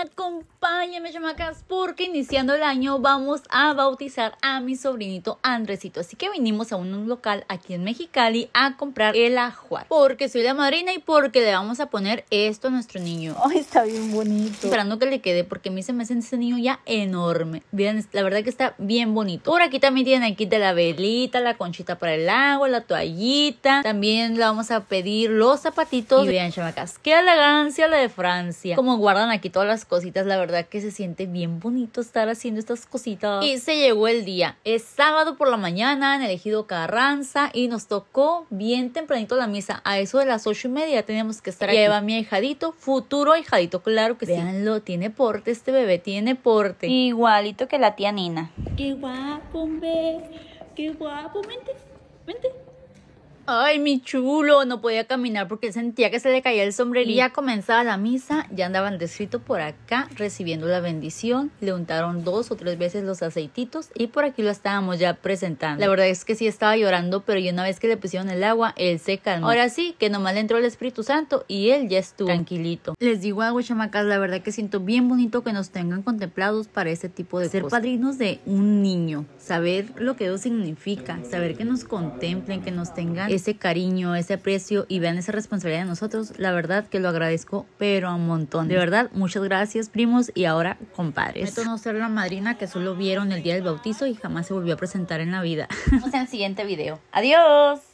Acompáñame, chamacas, porque iniciando el año vamos a bautizar a mi sobrinito Andresito. Así que vinimos a un local aquí en Mexicali a comprar el ajuar. Porque soy la madrina y porque le vamos a poner esto a nuestro niño. Ay, está bien bonito. Esperando que le quede porque a mí se me hace este niño ya enorme. Vean, la verdad que está bien bonito. Por aquí también tienen aquí de la velita, la conchita para el agua, la toallita. También le vamos a pedir los zapatitos. Y vean, chamacas, qué elegancia la de Francia. Como guardan aquí todas las cositas, la verdad que se siente bien bonito estar haciendo estas cositas. Y se llegó el día. Es sábado por la mañana en el ejido Carranza y nos tocó bien tempranito la misa. A eso de las ocho y media teníamos que estar aquí. Lleva mi hijadito, futuro hijadito, claro que sí. Veanlo, tiene porte este bebé, tiene porte. Igualito que la tía Nina. Qué guapo, bebé. Qué guapo, mente. Ay, mi chulo, no podía caminar porque sentía que se le caía el sombrerito. Ya comenzaba la misa, ya andaban descrito por acá recibiendo la bendición. Le untaron dos o tres veces los aceititos y por aquí lo estábamos ya presentando. La verdad es que sí estaba llorando, pero ya una vez que le pusieron el agua, él se calmó. Ahora sí, que nomás le entró el Espíritu Santo y él ya estuvo tranquilito. Les digo algo, chamacas, la verdad que siento bien bonito que nos tengan contemplados para este tipo de ser padrinos de un niño. Saber lo que eso significa, saber que nos contemplen, que nos tengan ese cariño, ese aprecio y vean esa responsabilidad de nosotros, la verdad que lo agradezco, pero a un montón. De verdad, muchas gracias, primos, y ahora compadres. Esto no ser la madrina que solo vieron el día del bautizo y jamás se volvió a presentar en la vida. Nos vemos en el siguiente video. Adiós.